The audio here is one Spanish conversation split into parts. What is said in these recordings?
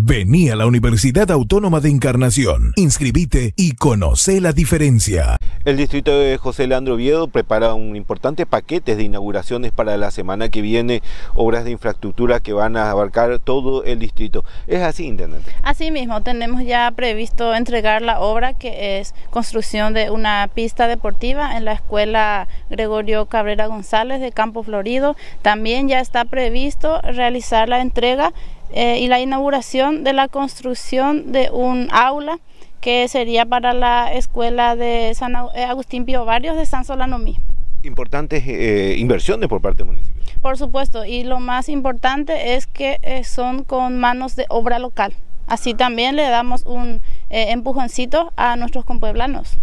Vení a la Universidad Autónoma de Encarnación, inscribite y conoce la diferencia. El distrito de José Leandro Viedo prepara un importante paquete de inauguraciones para la semana que viene, obras de infraestructura que van a abarcar todo el distrito. ¿Es así, intendente? Así mismo, tenemos ya previsto entregar la obra que es construcción de una pista deportiva en la escuela Gregorio Cabrera González de Campo Florido. También ya está previsto realizar la entrega eh, y la inauguración de la construcción de un aula que sería para la escuela de San eh, Agustín Pío Barrios de San Solanomí. Importantes eh, inversiones por parte del municipio. Por supuesto, y lo más importante es que son con manos de obra local. Así también le damos un empujoncito a nuestros compueblanos.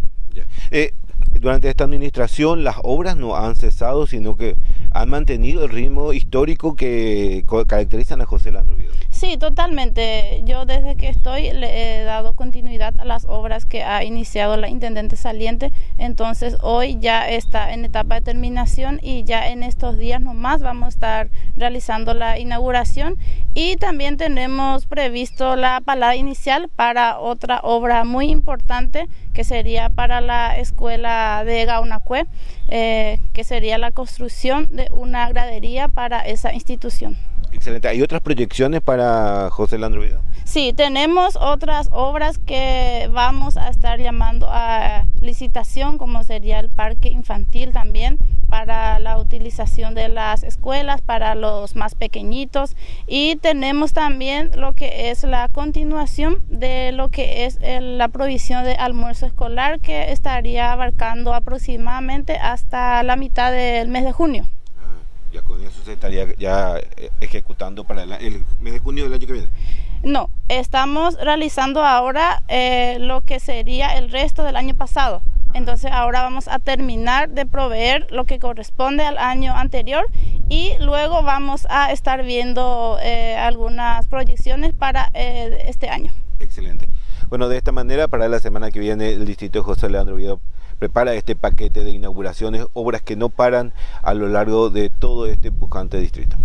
durante esta administración las obras no han cesado, sino que han mantenido el ritmo histórico que caracterizan a José Landro Sí, totalmente. Yo desde que estoy le he dado continuidad a las obras que ha iniciado la Intendente Saliente, entonces hoy ya está en etapa de terminación y ya en estos días nomás vamos a estar realizando la inauguración y también tenemos previsto la palada inicial para otra obra muy importante que sería para la escuela de Gaunacue, eh, que sería la construcción de una gradería para esa institución. Excelente. ¿Hay otras proyecciones para José Landro Vidal? Sí, tenemos otras obras que vamos a estar llamando a licitación, como sería el parque infantil también, para la utilización de las escuelas, para los más pequeñitos. Y tenemos también lo que es la continuación de lo que es la provisión de almuerzo escolar, que estaría abarcando aproximadamente hasta la mitad del mes de junio eso se estaría ya eh, ejecutando para el, mes de junio del año que viene. No, estamos realizando ahora eh, lo que sería el resto del año pasado. Entonces ahora vamos a terminar de proveer lo que corresponde al año anterior y luego vamos a estar viendo eh, algunas proyecciones para este año. Excelente. Bueno, de esta manera, para la semana que viene, el distrito de José Leandro Viedo prepara este paquete de inauguraciones, obras que no paran a lo largo de todo este pujante distrito.